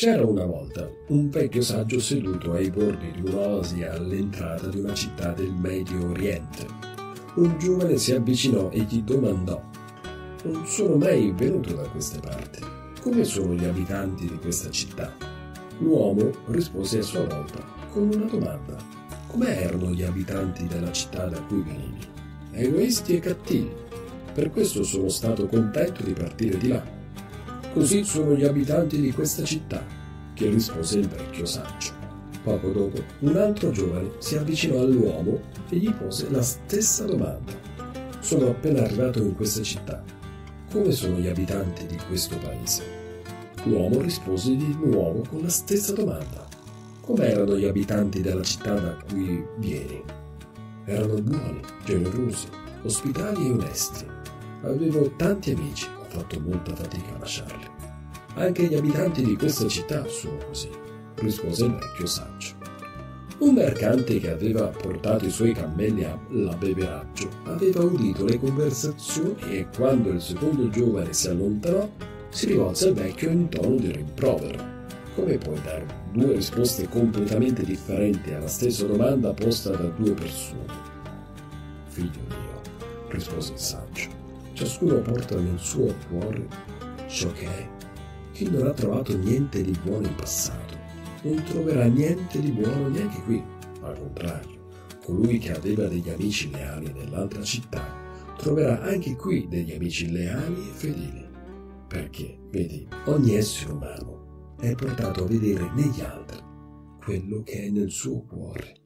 C'era una volta un vecchio saggio seduto ai bordi di un'oasi all'entrata di una città del Medio Oriente. Un giovane si avvicinò e gli domandò: Non sono mai venuto da queste parti. Come sono gli abitanti di questa città? L'uomo rispose a sua volta con una domanda. Come erano gli abitanti della città da cui venivi? Egoisti e cattivi. Per questo sono stato contento di partire di là Così sono gli abitanti di questa città, che rispose il vecchio saggio. Poco dopo, un altro giovane si avvicinò all'uomo e gli pose la stessa domanda. Sono appena arrivato in questa città. Come sono gli abitanti di questo paese? L'uomo rispose di nuovo con la stessa domanda. Come erano gli abitanti della città da cui vieni? Erano buoni, generosi, ospitali e onesti. Avevo tanti amici fatto molta fatica a lasciarli. Anche gli abitanti di questa città sono così, rispose il vecchio saggio. Un mercante che aveva portato i suoi cammelli all'abbeveraggio aveva udito le conversazioni e quando il secondo giovane si allontanò si rivolse al vecchio in tono di rimprovero. Come puoi dare due risposte completamente differenti alla stessa domanda posta da due persone? Figlio mio, rispose il saggio, Ciascuno porta nel suo cuore ciò che è. Chi non ha trovato niente di buono in passato, non troverà niente di buono neanche qui. Al contrario, colui che aveva degli amici leali nell'altra città, troverà anche qui degli amici leali e fedeli. Perché, vedi, ogni essere umano è portato a vedere negli altri quello che è nel suo cuore.